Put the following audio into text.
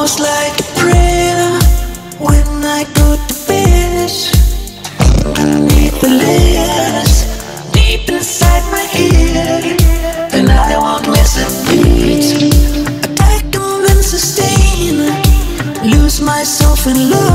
Almost like a prayer when I go to bed. Underneath the layers, deep inside my head, and I won't miss a beat. Attack convince sustain, lose myself in love.